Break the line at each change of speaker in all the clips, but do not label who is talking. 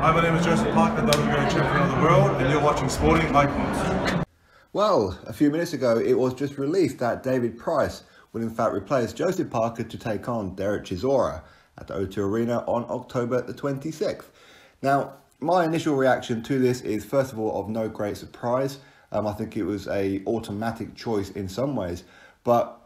Hi, my name is Joseph Parker, the WBO champion of the world, and you're watching Sporting Icons.
Well, a few minutes ago, it was just released that David Price will in fact replace Joseph Parker to take on Derek Chisora at the O2 Arena on October the 26th. Now, my initial reaction to this is first of all of no great surprise. Um, I think it was a automatic choice in some ways, but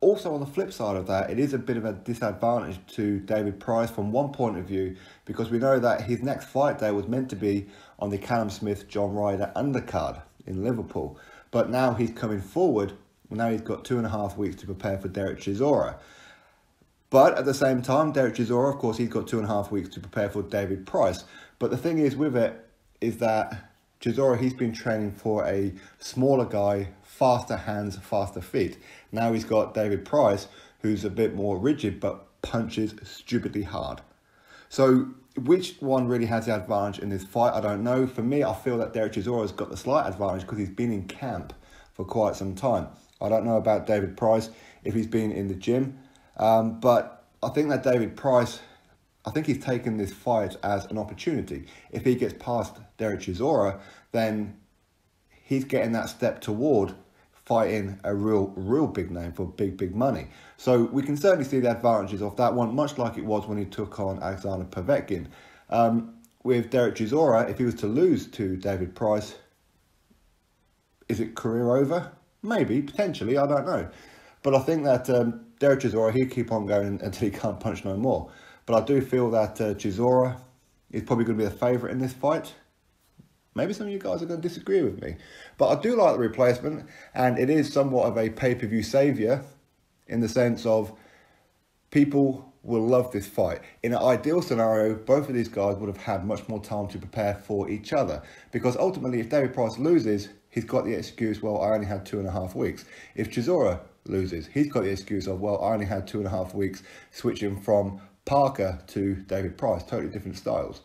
also on the flip side of that, it is a bit of a disadvantage to David Price from one point of view because we know that his next fight day was meant to be on the Callum Smith John Ryder undercard in Liverpool, but now he's coming forward. Now he's got two and a half weeks to prepare for Derek Chisora. But at the same time, Derek Chisora, of course, he's got two and a half weeks to prepare for David Price. But the thing is with it is that Chisora, he's been training for a smaller guy, faster hands, faster feet. Now he's got David Price, who's a bit more rigid but punches stupidly hard. So which one really has the advantage in this fight? I don't know. For me, I feel that Derek Chisora's got the slight advantage because he's been in camp for quite some time. I don't know about David Price if he's been in the gym, um, but I think that David Price I think he's taken this fight as an opportunity. If he gets past Derek Chisora, then he's getting that step toward fighting a real, real big name for big, big money. So we can certainly see the advantages of that one, much like it was when he took on Alexander Povetkin. Um, with Derek Chisora, if he was to lose to David Price, is it career over? Maybe, potentially, I don't know. But I think that um, Derek Chisora, he'll keep on going until he can't punch no more. But I do feel that uh, Chisora is probably going to be the favourite in this fight. Maybe some of you guys are going to disagree with me. But I do like the replacement, and it is somewhat of a pay per view saviour in the sense of people will love this fight. In an ideal scenario, both of these guys would have had much more time to prepare for each other. Because ultimately, if David Price loses, he's got the excuse, well, I only had two and a half weeks. If Chisora loses, he's got the excuse of, well, I only had two and a half weeks switching from Parker to David Price, totally different styles.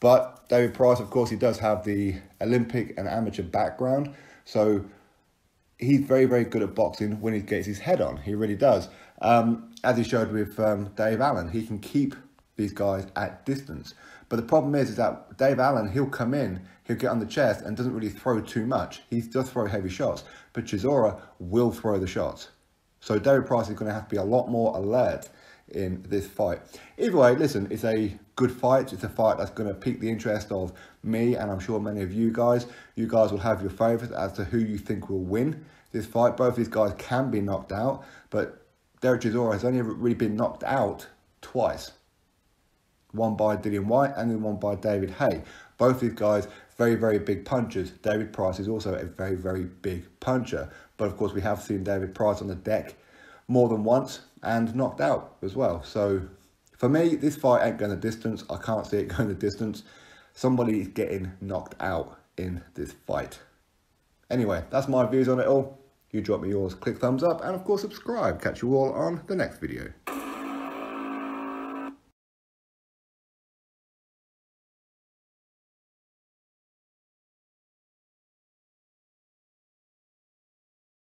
But David Price, of course, he does have the Olympic and amateur background. So he's very, very good at boxing when he gets his head on. He really does. Um, as he showed with um, Dave Allen, he can keep these guys at distance. But the problem is, is that Dave Allen, he'll come in, he'll get on the chest and doesn't really throw too much. He does throw heavy shots, but Chisora will throw the shots. So David Price is going to have to be a lot more alert in this fight. Either way, listen, it's a good fight. It's a fight that's going to pique the interest of me and I'm sure many of you guys. You guys will have your favourites as to who you think will win this fight. Both these guys can be knocked out, but Derek Chisora has only really been knocked out twice. One by Dillian Whyte and then one by David Haye. Both these guys, very, very big punchers. David Price is also a very, very big puncher. But of course, we have seen David Price on the deck more than once and knocked out as well. So for me, this fight ain't going the distance. I can't see it going the distance. Somebody is getting knocked out in this fight. Anyway, that's my views on it all. You drop me yours, click thumbs up, and of course subscribe. Catch you all on the next video.